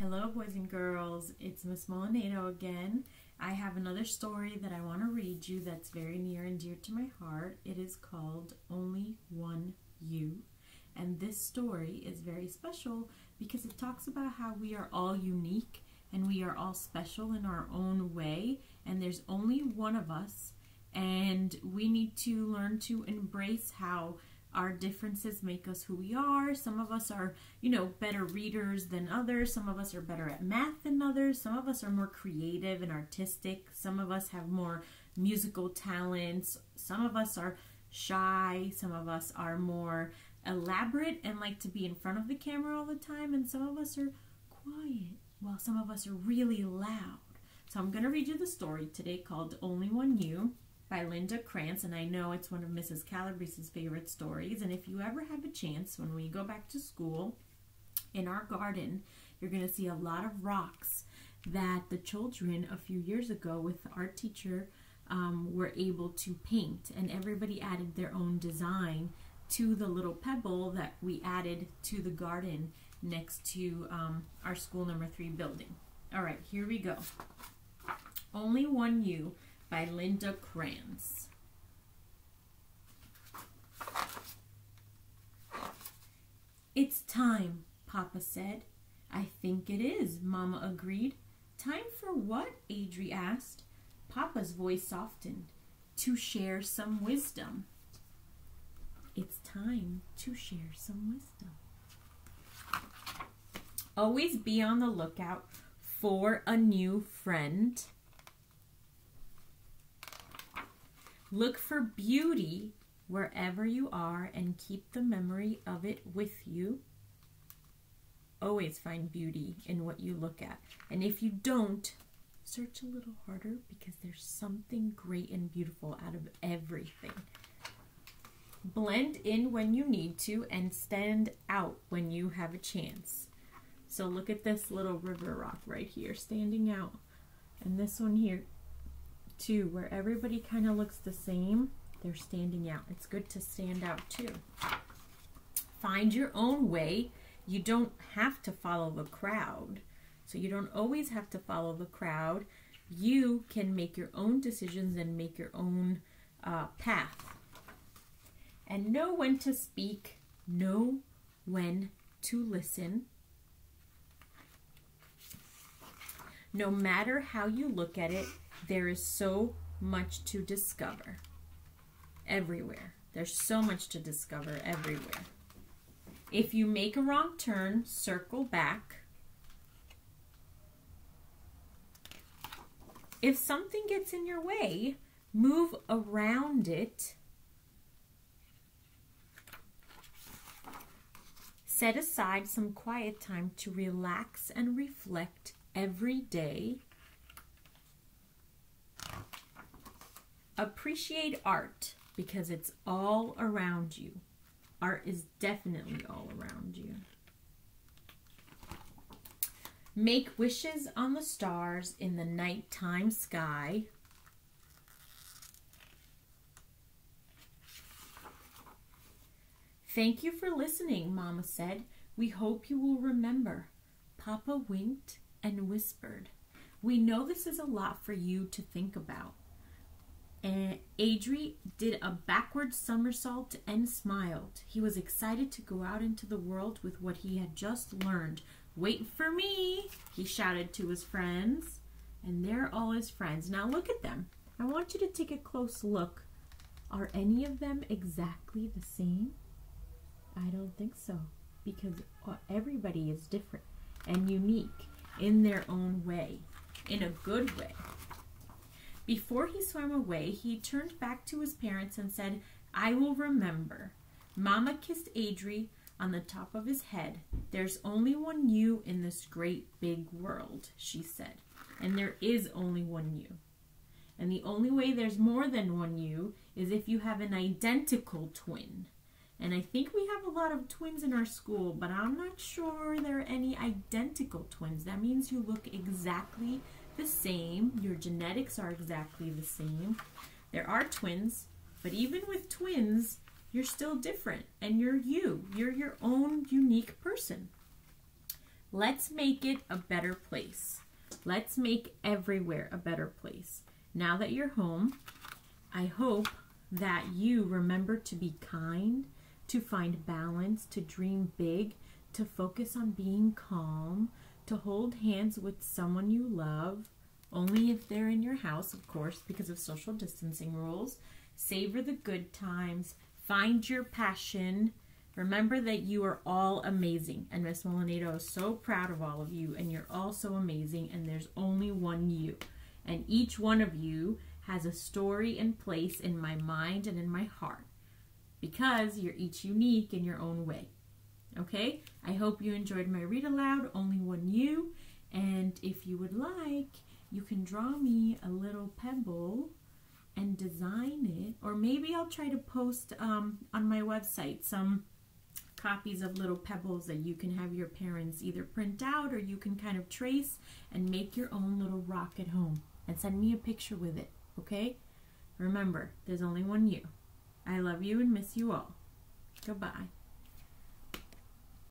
Hello, boys and girls. It's Miss Molinado again. I have another story that I want to read you that's very near and dear to my heart. It is called Only One You. And this story is very special because it talks about how we are all unique and we are all special in our own way, and there's only one of us, and we need to learn to embrace how our differences make us who we are. Some of us are, you know, better readers than others. Some of us are better at math than others. Some of us are more creative and artistic. Some of us have more musical talents. Some of us are shy. Some of us are more elaborate and like to be in front of the camera all the time. And some of us are quiet, while some of us are really loud. So I'm going to read you the story today called Only One You by Linda Kranz, and I know it's one of Mrs. Calabrese's favorite stories. And if you ever have a chance, when we go back to school, in our garden, you're going to see a lot of rocks that the children a few years ago with the art teacher um, were able to paint, and everybody added their own design to the little pebble that we added to the garden next to um, our school number three building. All right, here we go. Only One You by Linda Kranz. It's time, Papa said. I think it is, Mama agreed. Time for what? Adri asked. Papa's voice softened. To share some wisdom. It's time to share some wisdom. Always be on the lookout for a new friend. Look for beauty wherever you are and keep the memory of it with you. Always find beauty in what you look at. And if you don't, search a little harder because there's something great and beautiful out of everything. Blend in when you need to and stand out when you have a chance. So look at this little river rock right here standing out. And this one here too, where everybody kind of looks the same, they're standing out. It's good to stand out too. Find your own way. You don't have to follow the crowd. So you don't always have to follow the crowd. You can make your own decisions and make your own uh, path. And know when to speak, know when to listen. No matter how you look at it, there is so much to discover everywhere. There's so much to discover everywhere. If you make a wrong turn, circle back. If something gets in your way, move around it. Set aside some quiet time to relax and reflect every day. Appreciate art because it's all around you. Art is definitely all around you. Make wishes on the stars in the nighttime sky. Thank you for listening, Mama said. We hope you will remember. Papa winked and whispered. We know this is a lot for you to think about. And Adri did a backward somersault and smiled. He was excited to go out into the world with what he had just learned. Wait for me, he shouted to his friends. And they're all his friends. Now look at them. I want you to take a close look. Are any of them exactly the same? I don't think so. Because uh, everybody is different and unique in their own way, in a good way. Before he swam away, he turned back to his parents and said, I will remember. Mama kissed Adri on the top of his head. There's only one you in this great big world, she said. And there is only one you. And the only way there's more than one you is if you have an identical twin. And I think we have a lot of twins in our school, but I'm not sure there are any identical twins. That means you look exactly the same. Your genetics are exactly the same. There are twins, but even with twins, you're still different and you're you. You're your own unique person. Let's make it a better place. Let's make everywhere a better place. Now that you're home, I hope that you remember to be kind, to find balance, to dream big, to focus on being calm, to hold hands with someone you love, only if they're in your house, of course, because of social distancing rules. Savor the good times, find your passion. Remember that you are all amazing, and Miss Molinado is so proud of all of you, and you're all so amazing, and there's only one you. And each one of you has a story and place in my mind and in my heart because you're each unique in your own way. Okay? I hope you enjoyed my read aloud, Only One You. And if you would like, you can draw me a little pebble and design it. Or maybe I'll try to post um, on my website some copies of little pebbles that you can have your parents either print out or you can kind of trace and make your own little rock at home and send me a picture with it, okay? Remember, there's only one you. I love you and miss you all. Goodbye.